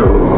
Toto.